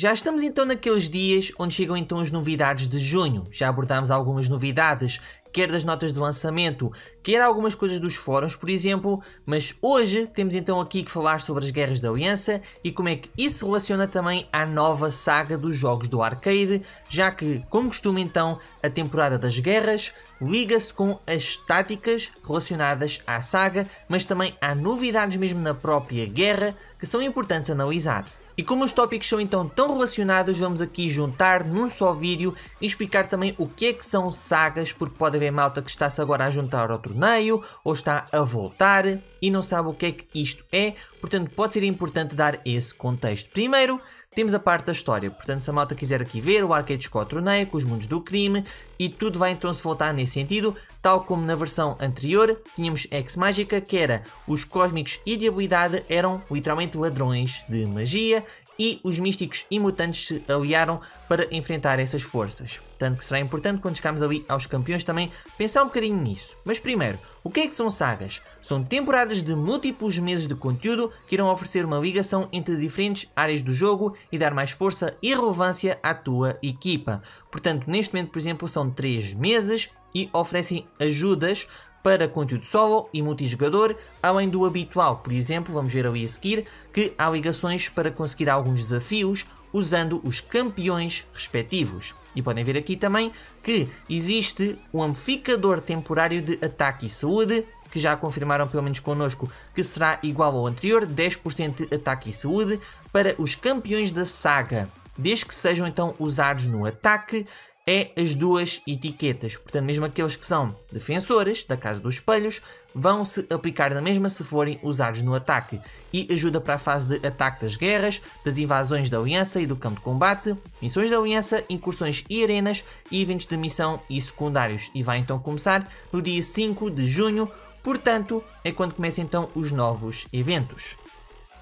Já estamos então naqueles dias onde chegam então as novidades de junho. Já abordámos algumas novidades, quer das notas de lançamento, quer algumas coisas dos fóruns, por exemplo, mas hoje temos então aqui que falar sobre as guerras da aliança e como é que isso se relaciona também à nova saga dos jogos do arcade, já que, como costuma então, a temporada das guerras liga-se com as táticas relacionadas à saga, mas também há novidades mesmo na própria guerra que são importantes analisar. E como os tópicos são então tão relacionados, vamos aqui juntar num só vídeo e explicar também o que é que são sagas, porque pode haver malta que está-se agora a juntar ao torneio ou está a voltar e não sabe o que é que isto é, portanto pode ser importante dar esse contexto. Primeiro, temos a parte da história, portanto se a malta quiser aqui ver o Arcade Squad Torneio com os mundos do crime e tudo vai então se voltar nesse sentido, tal como na versão anterior tínhamos Ex Mágica que era os cósmicos e Diabilidade eram literalmente ladrões de magia e os místicos e mutantes se aliaram para enfrentar essas forças. Tanto que será importante quando chegarmos ali aos campeões também pensar um bocadinho nisso. Mas primeiro, o que é que são sagas? São temporadas de múltiplos meses de conteúdo que irão oferecer uma ligação entre diferentes áreas do jogo e dar mais força e relevância à tua equipa. Portanto, neste momento, por exemplo, são 3 meses e oferecem ajudas para conteúdo solo e multijogador, além do habitual, por exemplo, vamos ver ali a seguir, que há ligações para conseguir alguns desafios usando os campeões respectivos. E podem ver aqui também que existe um amplificador temporário de ataque e saúde, que já confirmaram pelo menos connosco que será igual ao anterior, 10% de ataque e saúde, para os campeões da saga, desde que sejam então usados no ataque é as duas etiquetas. Portanto, mesmo aqueles que são defensores da Casa dos Espelhos vão se aplicar na mesma se forem usados no ataque e ajuda para a fase de ataque das guerras, das invasões da Aliança e do campo de combate, missões da Aliança, incursões e arenas e eventos de missão e secundários. E vai então começar no dia 5 de junho, portanto é quando começam então os novos eventos.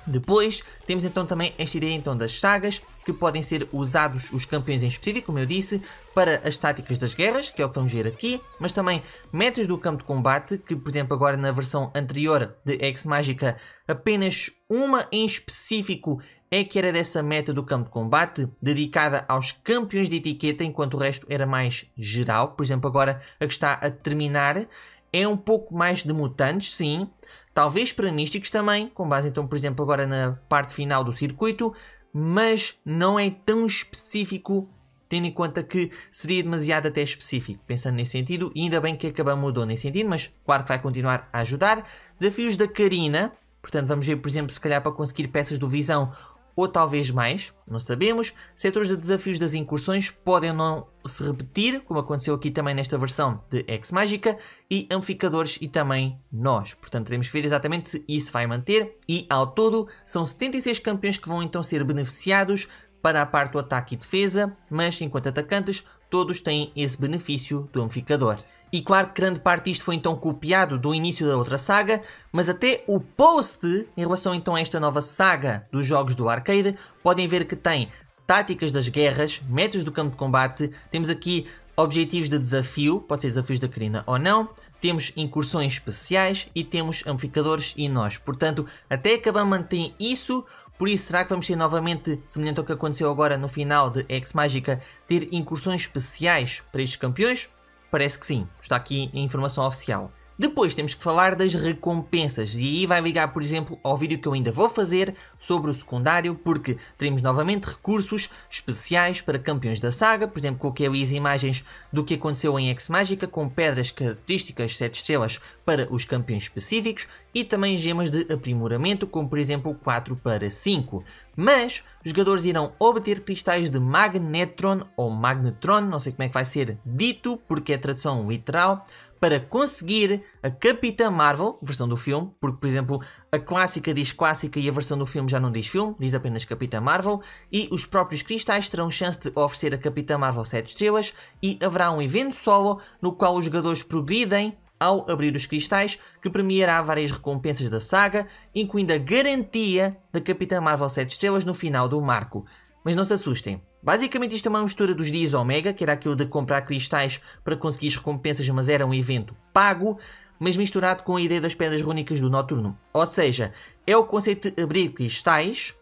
Depois temos então também esta ideia então das sagas, que podem ser usados os campeões em específico, como eu disse, para as táticas das guerras, que é o que vamos ver aqui, mas também metas do campo de combate, que por exemplo agora na versão anterior de Ex Mágica, apenas uma em específico é que era dessa meta do campo de combate, dedicada aos campeões de etiqueta, enquanto o resto era mais geral. Por exemplo, agora a que está a terminar é um pouco mais de mutantes, sim, talvez para místicos também, com base então, por exemplo, agora na parte final do circuito, mas não é tão específico, tendo em conta que seria demasiado até específico, pensando nesse sentido, e ainda bem que acabamos mudou nesse sentido, mas claro que vai continuar a ajudar. Desafios da Karina, portanto vamos ver, por exemplo, se calhar para conseguir peças do Visão ou talvez mais, não sabemos. Setores de desafios das incursões podem não se repetir, como aconteceu aqui também nesta versão de Ex Mágica, e amplificadores e também nós. Portanto, teremos que ver exatamente se isso vai manter. E ao todo, são 76 campeões que vão então ser beneficiados para a parte do ataque e defesa, mas enquanto atacantes, todos têm esse benefício do amplificador. E claro que grande parte disto foi então copiado do início da outra saga, mas até o post em relação então a esta nova saga dos jogos do arcade, podem ver que tem táticas das guerras, métodos do campo de combate, temos aqui objetivos de desafio, pode ser desafios da Karina ou não, temos incursões especiais e temos amplificadores e nós. Portanto, até acabamos de manter isso, por isso será que vamos ter novamente, semelhante ao que aconteceu agora no final de Ex Mágica, ter incursões especiais para estes campeões? Parece que sim, está aqui a informação oficial. Depois temos que falar das recompensas e aí vai ligar, por exemplo, ao vídeo que eu ainda vou fazer sobre o secundário, porque teremos novamente recursos especiais para campeões da saga, por exemplo, coloquei ali as imagens do que aconteceu em Ex Mágica com pedras características 7 estrelas para os campeões específicos e também gemas de aprimoramento, como por exemplo 4 para 5. Mas os jogadores irão obter cristais de Magnetron ou Magnetron, não sei como é que vai ser dito, porque é tradução literal, para conseguir a Capitã Marvel, versão do filme, porque, por exemplo, a clássica diz clássica e a versão do filme já não diz filme, diz apenas Capitã Marvel, e os próprios cristais terão chance de oferecer a Capitã Marvel 7 estrelas, e haverá um evento solo no qual os jogadores progridem ao abrir os cristais, que premiará várias recompensas da saga, incluindo a garantia da Capitã Marvel 7 estrelas no final do marco. Mas não se assustem, Basicamente isto é uma mistura dos dias Omega, que era aquilo de comprar cristais para conseguir as recompensas, mas era um evento pago, mas misturado com a ideia das pedras rúnicas do Noturno. Ou seja, é o conceito de abrir cristais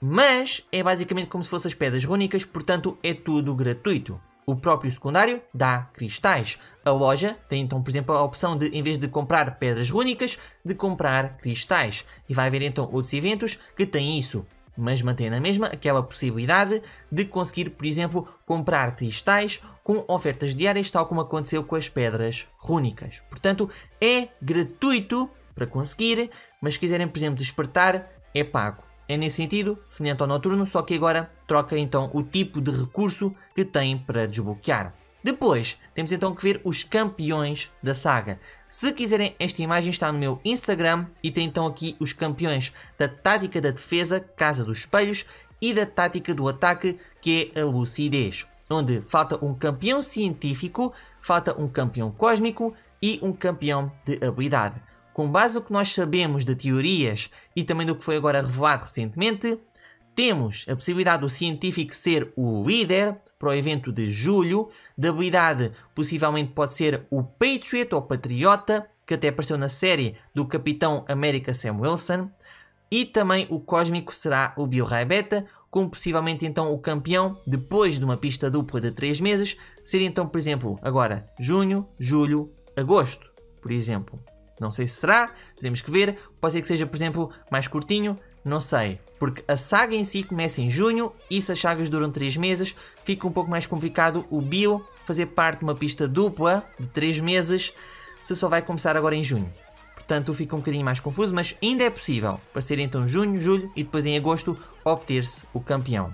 mas é basicamente como se fossem as pedras rúnicas, portanto é tudo gratuito. O próprio secundário dá cristais. A loja tem então, por exemplo, a opção de, em vez de comprar pedras rúnicas, de comprar cristais. E vai haver então outros eventos que têm isso. Mas mantém na mesma aquela possibilidade de conseguir, por exemplo, comprar cristais com ofertas diárias, tal como aconteceu com as pedras rúnicas. Portanto, é gratuito para conseguir, mas se quiserem, por exemplo, despertar, é pago. É nesse sentido, semelhante ao noturno, só que agora troca então o tipo de recurso que tem para desbloquear. Depois, temos então que ver os campeões da saga. Se quiserem, esta imagem está no meu Instagram e tem então aqui os campeões da tática da defesa, Casa dos Espelhos, e da tática do ataque, que é a lucidez. Onde falta um campeão científico, falta um campeão cósmico e um campeão de habilidade com base no que nós sabemos de teorias e também do que foi agora revelado recentemente, temos a possibilidade do científico ser o líder para o evento de julho, da habilidade possivelmente pode ser o Patriot ou Patriota, que até apareceu na série do Capitão América Sam Wilson, e também o Cósmico será o Bill-Ray Beta, como possivelmente então o campeão, depois de uma pista dupla de 3 meses, seria então, por exemplo, agora junho, julho, agosto, por exemplo. Não sei se será, teremos que ver. Pode ser que seja, por exemplo, mais curtinho, não sei. Porque a saga em si começa em junho e se as sagas duram 3 meses, fica um pouco mais complicado o Bill fazer parte de uma pista dupla de 3 meses se só vai começar agora em junho. Portanto, fica um bocadinho mais confuso, mas ainda é possível. Para ser então junho, julho e depois em agosto obter-se o campeão.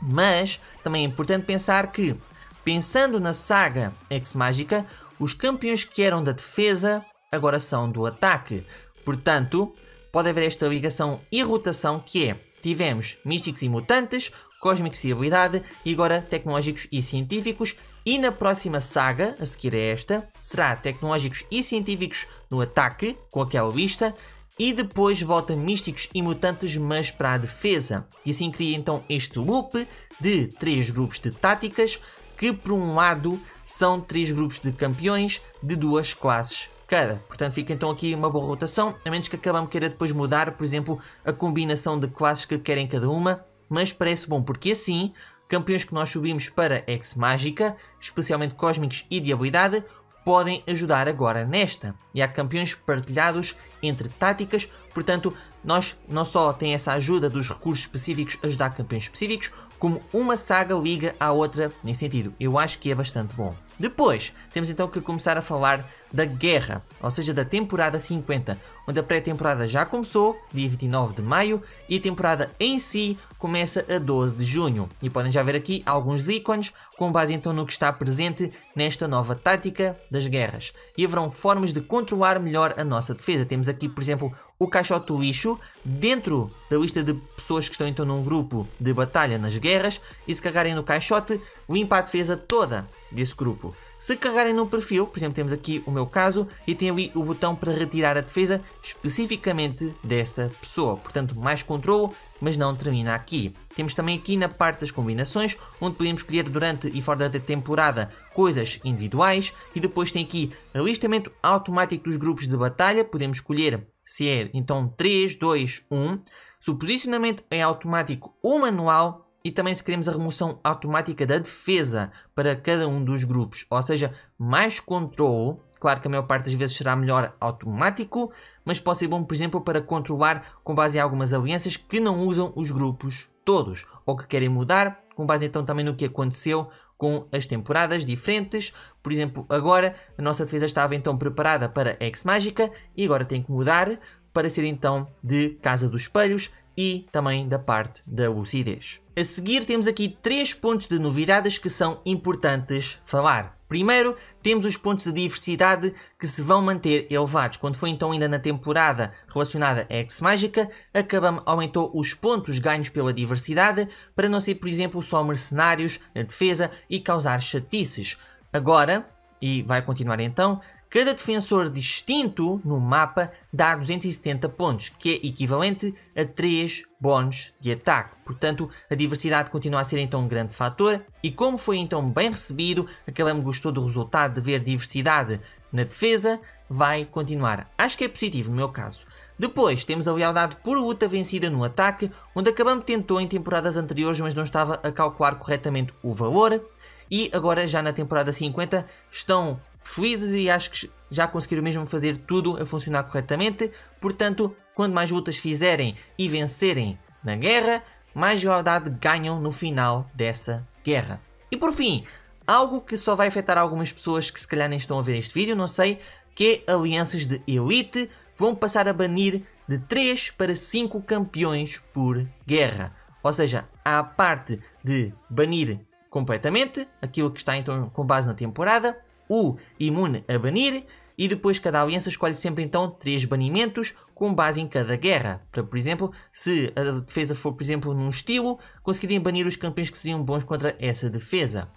Mas também é importante pensar que, pensando na saga Ex-Mágica, os campeões que eram da defesa agora são do ataque. Portanto, pode haver esta ligação e rotação que é, tivemos místicos e mutantes, cósmicos e habilidade, e agora tecnológicos e científicos, e na próxima saga, a seguir a esta, será tecnológicos e científicos no ataque, com aquela lista, e depois volta místicos e mutantes, mas para a defesa. E assim cria então este loop de três grupos de táticas, que por um lado são três grupos de campeões de duas classes cada. Portanto, fica então aqui uma boa rotação, a menos que acabamos queira depois mudar, por exemplo, a combinação de classes que querem cada uma, mas parece bom, porque assim, campeões que nós subimos para Ex Mágica, especialmente cósmicos e de habilidade, podem ajudar agora nesta. E há campeões partilhados entre táticas, portanto, nós não só tem essa ajuda dos recursos específicos ajudar campeões específicos, como uma saga liga à outra nesse sentido. Eu acho que é bastante bom. Depois, temos então que começar a falar da guerra, ou seja, da temporada 50, onde a pré-temporada já começou, dia 29 de maio, e a temporada em si começa a 12 de junho. E podem já ver aqui alguns ícones, com base então no que está presente nesta nova tática das guerras. E haverão formas de controlar melhor a nossa defesa. Temos aqui, por exemplo, o caixote do lixo dentro da lista de pessoas que estão então num grupo de batalha nas guerras e se carregarem no caixote, limpa a defesa toda desse grupo. Se carregarem no perfil, por exemplo, temos aqui o meu caso e tem ali o botão para retirar a defesa especificamente dessa pessoa. Portanto, mais controle, mas não termina aqui. Temos também aqui na parte das combinações, onde podemos escolher durante e fora da temporada coisas individuais e depois tem aqui alistamento automático dos grupos de batalha, podemos escolher se é então 3, 2, 1. Se o posicionamento é automático ou manual, e também se queremos a remoção automática da defesa para cada um dos grupos, ou seja, mais controle. Claro que a maior parte das vezes será melhor automático, mas pode ser bom, por exemplo, para controlar com base em algumas alianças que não usam os grupos todos, ou que querem mudar, com base então também no que aconteceu com as temporadas diferentes. Por exemplo, agora a nossa defesa estava então preparada para Ex Mágica e agora tem que mudar para ser então de Casa dos Espelhos e também da parte da lucidez. A seguir temos aqui três pontos de novidades que são importantes falar. Primeiro, temos os pontos de diversidade que se vão manter elevados. Quando foi então ainda na temporada relacionada a Ex Mágica, a Kabam aumentou os pontos ganhos pela diversidade para não ser, por exemplo, só mercenários na defesa e causar chatices. Agora, e vai continuar então, Cada defensor distinto no mapa dá 270 pontos, que é equivalente a 3 bónus de ataque. Portanto, a diversidade continua a ser então um grande fator e como foi então bem recebido, aquele gostou do resultado de ver diversidade na defesa, vai continuar. Acho que é positivo no meu caso. Depois temos a lealdade por luta vencida no ataque, onde acabamos tentou em temporadas anteriores, mas não estava a calcular corretamente o valor. E agora já na temporada 50 estão felizes e acho que já conseguiram mesmo fazer tudo a funcionar corretamente. Portanto, quanto mais lutas fizerem e vencerem na guerra, mais lealdade ganham no final dessa guerra. E por fim, algo que só vai afetar algumas pessoas que se calhar nem estão a ver este vídeo, não sei, que é alianças de elite vão passar a banir de 3 para 5 campeões por guerra. Ou seja, há a parte de banir completamente, aquilo que está então com base na temporada, o imune a banir, e depois cada aliança escolhe sempre então 3 banimentos com base em cada guerra. Por exemplo, se a defesa for, por exemplo, num estilo, conseguiriam banir os campeões que seriam bons contra essa defesa.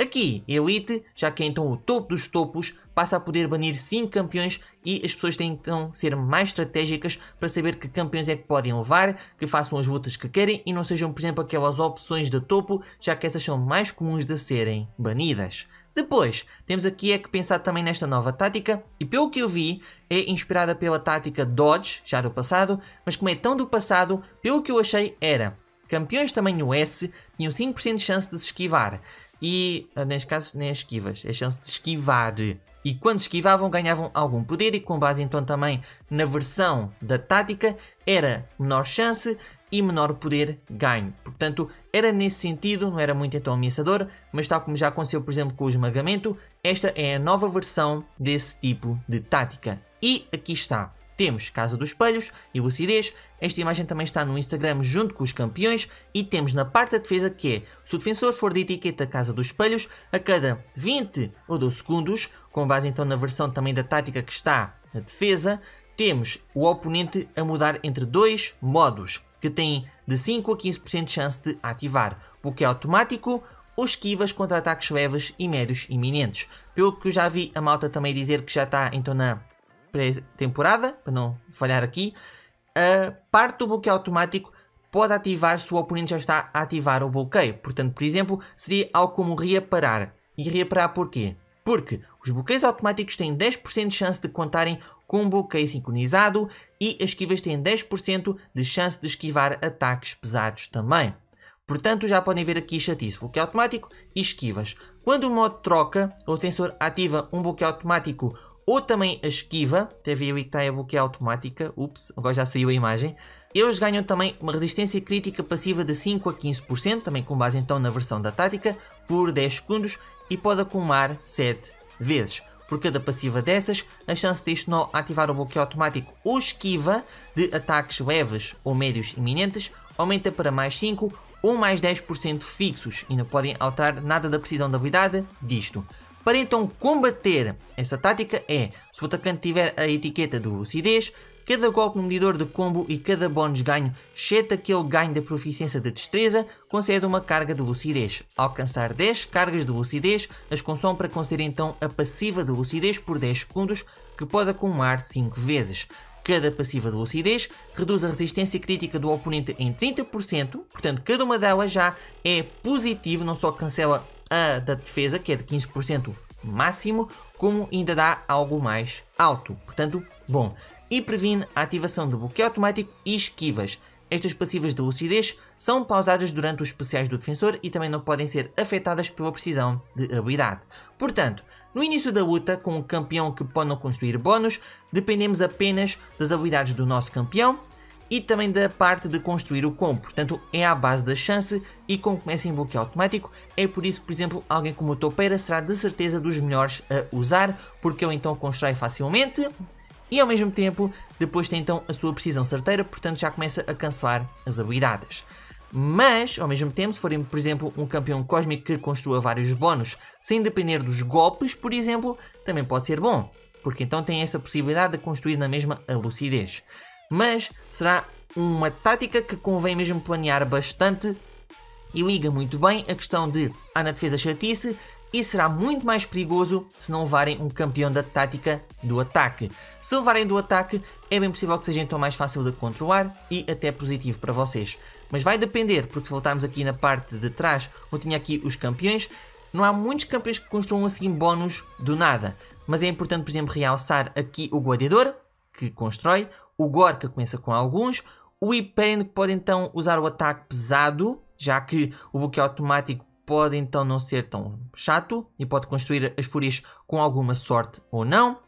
Aqui, Elite, já que é então o topo dos topos, passa a poder banir 5 campeões e as pessoas têm então ser mais estratégicas para saber que campeões é que podem levar, que façam as lutas que querem e não sejam, por exemplo, aquelas opções de topo, já que essas são mais comuns de serem banidas. Depois, temos aqui é que pensar também nesta nova tática, e pelo que eu vi, é inspirada pela tática Dodge, já do passado, mas como é tão do passado, pelo que eu achei era, campeões tamanho S tinham 5% de chance de se esquivar, e ah, neste caso nem esquivas, é chance de esquivar. E quando esquivavam ganhavam algum poder e com base então também na versão da tática era menor chance e menor poder ganho. Portanto, era nesse sentido, não era muito então ameaçador, mas tal como já aconteceu por exemplo com o esmagamento, esta é a nova versão desse tipo de tática. E aqui está. Temos Casa dos Espelhos e Lucidez. Esta imagem também está no Instagram junto com os campeões. E temos na parte da defesa que é, se o defensor for de etiqueta Casa dos Espelhos, a cada 20 ou 12 segundos, com base então na versão também da tática que está na defesa, temos o oponente a mudar entre dois modos, que têm de 5 a 15% de chance de ativar, o é automático ou esquivas contra ataques leves e médios iminentes. Pelo que eu já vi a malta também dizer que já está então na pré-temporada, para não falhar aqui, a parte do bloqueio automático pode ativar se o oponente já está a ativar o bloqueio. Portanto, por exemplo, seria algo como reaparar. E reaparar porquê? Porque os bloqueios automáticos têm 10% de chance de contarem com um bloqueio sincronizado e as esquivas têm 10% de chance de esquivar ataques pesados também. Portanto, já podem ver aqui chatice, bloqueio automático e esquivas. Quando o modo troca, o tensor ativa um bloqueio automático ou também a esquiva, teve aí que está a bloqueio automática, ups, agora já saiu a imagem. Eles ganham também uma resistência crítica passiva de 5 a 15%, também com base então na versão da tática, por 10 segundos e pode acumular 7 vezes. Por cada passiva dessas, a chance deste nó ativar o bloqueio automático ou esquiva de ataques leves ou médios iminentes aumenta para mais 5 ou mais 10% fixos e não podem alterar nada da precisão da habilidade disto. Para então combater essa tática é, se o atacante tiver a etiqueta de lucidez, cada golpe no medidor de combo e cada bónus ganho, exceto aquele ganho da proficiência de destreza, concede uma carga de lucidez. Ao alcançar 10 cargas de lucidez, as consome para conceder então a passiva de lucidez por 10 segundos, que pode acumular 5 vezes. Cada passiva de lucidez reduz a resistência crítica do oponente em 30%, portanto cada uma delas já é positivo, não só cancela a da defesa, que é de 15% máximo, como ainda dá algo mais alto. Portanto, bom. E previne a ativação de bloqueio automático e esquivas. Estas passivas de lucidez são pausadas durante os especiais do defensor e também não podem ser afetadas pela precisão de habilidade. Portanto, no início da luta, com o campeão que pode não construir bónus, dependemos apenas das habilidades do nosso campeão e também da parte de construir o combo. Portanto, é à base da chance e como começa em bloqueio automático, é por isso que, por exemplo, alguém como o Topeira será de certeza dos melhores a usar, porque ele então constrói facilmente e ao mesmo tempo depois tem então a sua precisão certeira, portanto já começa a cancelar as habilidades. Mas, ao mesmo tempo, se forem, por exemplo, um campeão cósmico que construa vários bónus sem depender dos golpes, por exemplo, também pode ser bom, porque então tem essa possibilidade de construir na mesma a lucidez mas será uma tática que convém mesmo planear bastante e liga muito bem a questão de há na defesa chatice e será muito mais perigoso se não levarem um campeão da tática do ataque. Se levarem do ataque, é bem possível que seja então mais fácil de controlar e até positivo para vocês. Mas vai depender, porque se voltarmos aqui na parte de trás, onde tinha aqui os campeões, não há muitos campeões que construam assim bónus do nada. Mas é importante, por exemplo, realçar aqui o gladiador, que constrói, o Gorka começa com alguns, o Hyperion pode então usar o ataque pesado, já que o bloqueio automático pode então não ser tão chato e pode construir as fúrias com alguma sorte ou não.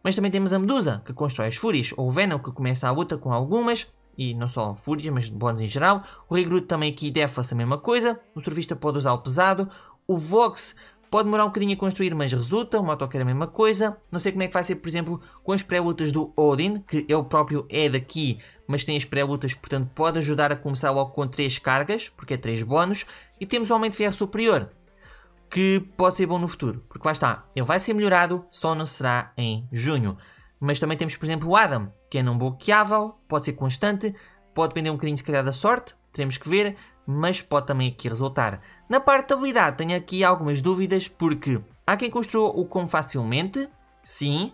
Mas também temos a Medusa, que constrói as fúrias, ou o Venom, que começa a luta com algumas, e não só fúrias, mas bônus em geral. O Regrude também aqui deve fazer a mesma coisa. O surfista pode usar o pesado. O Vox pode demorar um bocadinho a construir, mas resulta. O Motoqueiro é a mesma coisa. Não sei como é que vai ser, por exemplo, com as pré-lutas do Odin, que ele próprio é daqui, mas tem as pré-lutas, portanto pode ajudar a começar logo com 3 cargas, porque é 3 bónus. E temos o Homem de Ferro Superior, que pode ser bom no futuro, porque lá está, ele vai ser melhorado, só não será em junho. Mas também temos, por exemplo, o Adam, que é não bloqueável, pode ser constante, pode depender um bocadinho se calhar da sorte, teremos que ver, mas pode também aqui resultar. Na parte da habilidade tenho aqui algumas dúvidas, porque há quem construa o como facilmente, sim,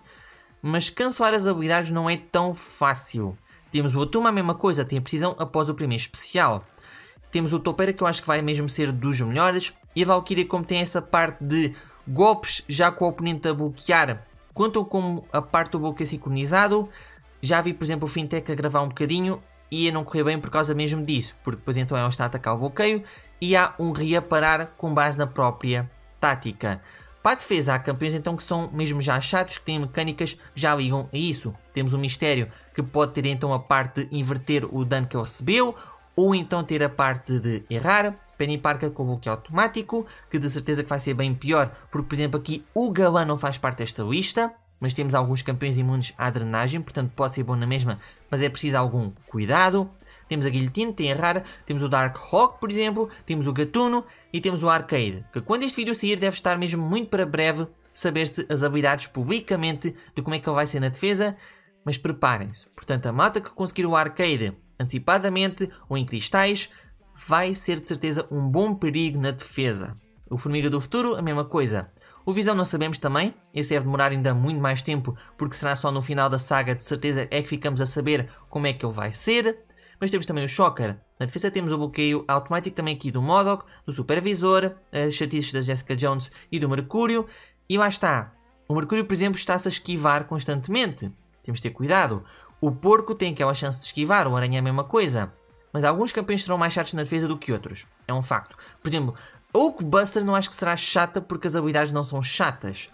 mas cancelar as habilidades não é tão fácil. Temos o Atuma, a mesma coisa, tem a precisão após o primeiro especial. Temos o Topeira, que eu acho que vai mesmo ser dos melhores. E a Valkyria, como tem essa parte de golpes já com o oponente a bloquear, contam com a parte do bloqueio sincronizado. Já vi, por exemplo, o Fintech a gravar um bocadinho e a não correr bem por causa mesmo disso, porque depois então ela está a atacar o bloqueio e há um reaparar com base na própria tática. Para a defesa, há campeões então que são mesmo já chatos, que têm mecânicas que já ligam a isso. Temos o Mistério, que pode ter então a parte de inverter o dano que ele recebeu, ou então ter a parte de errar. Penny Parker com o bloqueio automático, que de certeza que vai ser bem pior, porque por exemplo aqui o Galã não faz parte desta lista, mas temos alguns campeões imunes à drenagem, portanto pode ser bom na mesma, mas é preciso algum cuidado. Temos a Guillotine, tem a rara, temos o Dark Hawk, por exemplo, temos o Gatuno e temos o Arcade, que quando este vídeo sair deve estar mesmo muito para breve saber-se as habilidades publicamente de como é que ele vai ser na defesa, mas preparem-se. Portanto, a mata que conseguir o Arcade antecipadamente ou em cristais, vai ser de certeza um bom perigo na defesa. O Formiga do Futuro, a mesma coisa. O Visão não sabemos também, esse deve demorar ainda muito mais tempo, porque será só no final da saga, de certeza é que ficamos a saber como é que ele vai ser. Mas temos também o Shocker. Na defesa temos o bloqueio automático também aqui do Modok, do Supervisor, as chatices da Jessica Jones e do Mercúrio. E lá está. O Mercúrio, por exemplo, está-se a esquivar constantemente. Temos de ter cuidado. O porco tem aquela chance de esquivar, o aranha é a mesma coisa. Mas alguns campeões serão mais chatos na defesa do que outros. É um facto. Por exemplo, a Oakbuster não acho que será chata porque as habilidades não são chatas.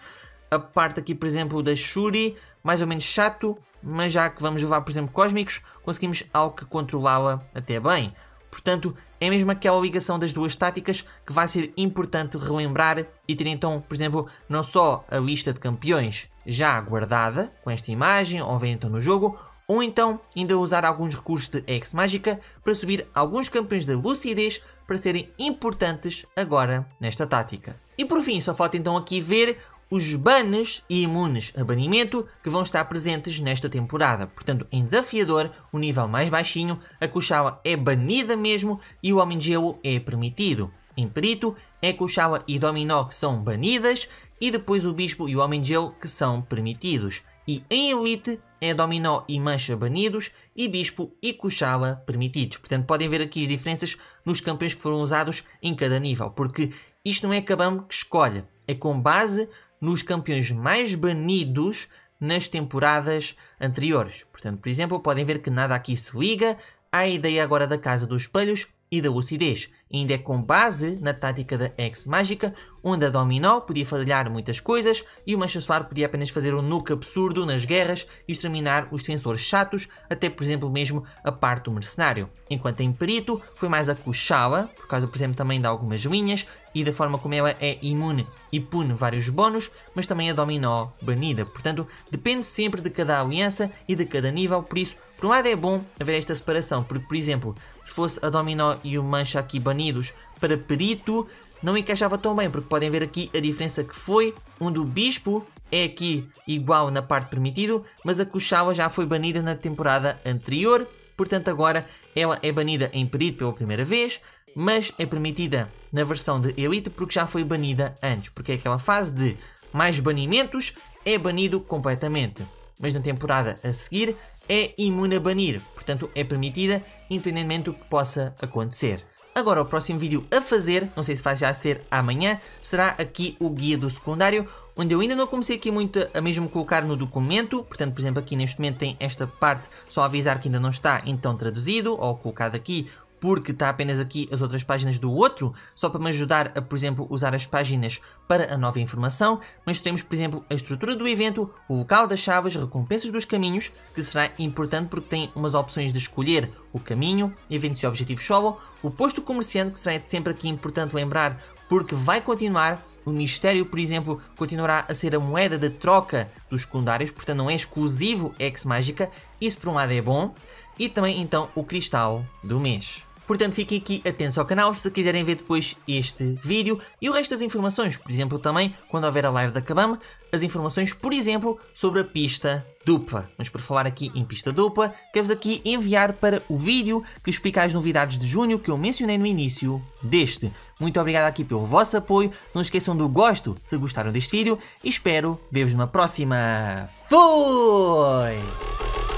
A parte aqui, por exemplo, da Shuri, mais ou menos chato, mas já que vamos levar, por exemplo, cósmicos, conseguimos algo que controlá-la até bem. Portanto, é mesmo aquela ligação das duas táticas que vai ser importante relembrar e ter então, por exemplo, não só a lista de campeões já guardada com esta imagem ou vem então no jogo, ou então ainda usar alguns recursos de Ex Mágica para subir alguns campeões de lucidez para serem importantes agora nesta tática. E por fim, só falta então aqui ver os bans e imunes a banimento que vão estar presentes nesta temporada. Portanto, em desafiador, o nível mais baixinho, a Kuchawa é banida mesmo e o Homem de Gelo é permitido. Em Perito, é Kuchawa e Dominó que são banidas e depois o Bispo e o Homem de Gelo que são permitidos. E em Elite é Dominó e Mancha banidos e Bispo e Kuchala permitidos. Portanto, podem ver aqui as diferenças nos campeões que foram usados em cada nível, porque isto não é Kabam que escolhe, é com base nos campeões mais banidos nas temporadas anteriores. Portanto, por exemplo, podem ver que nada aqui se liga à ideia agora da Casa dos Espelhos e da lucidez. Ainda é com base na tática da Ex Mágica, onde a Dominó podia falhar muitas coisas e o Manchester podia apenas fazer um nuke absurdo nas guerras e exterminar os defensores chatos, até por exemplo mesmo a parte do mercenário. Enquanto em Perito foi mais a Kuchala, por causa por exemplo também de algumas linhas e da forma como ela é imune e pune vários bônus, mas também a Dominó banida. Portanto, depende sempre de cada aliança e de cada nível, por isso por um lado é bom haver esta separação, porque por exemplo, se fosse a Dominó e o Mancha aqui banidos para Perito, não encaixava tão bem, porque podem ver aqui a diferença que foi, onde o Bispo é aqui igual na parte permitido, mas a Kuchawa já foi banida na temporada anterior, portanto agora ela é banida em Perito pela primeira vez, mas é permitida na versão de Elite porque já foi banida antes, porque é aquela fase de mais banimentos é banido completamente. Mas na temporada a seguir é imune a banir, portanto é permitida independentemente do que possa acontecer. Agora o próximo vídeo a fazer, não sei se vai já ser amanhã, será aqui o guia do secundário, onde eu ainda não comecei aqui muito a mesmo colocar no documento, portanto, por exemplo, aqui neste momento tem esta parte só avisar que ainda não está então traduzido, ou colocado aqui porque está apenas aqui as outras páginas do outro, só para me ajudar a, por exemplo, usar as páginas para a nova informação, mas temos, por exemplo, a estrutura do evento, o local das chaves, recompensas dos caminhos, que será importante porque tem umas opções de escolher o caminho, eventos e objetivos solo, o posto comerciante, que será sempre aqui importante lembrar porque vai continuar o mistério, por exemplo, continuará a ser a moeda de troca dos secundários, portanto não é exclusivo Ex-Mágica, isso por um lado é bom. E também então o cristal do mês. Portanto, fiquem aqui atentos ao canal se quiserem ver depois este vídeo e o resto das informações. Por exemplo, também, quando houver a live da Kabam, as informações, por exemplo, sobre a pista dupla. Mas por falar aqui em pista dupla, quero-vos aqui enviar para o vídeo que explica as novidades de junho que eu mencionei no início deste. Muito obrigado aqui pelo vosso apoio, não esqueçam do gosto se gostaram deste vídeo e espero ver-vos numa próxima. Fui!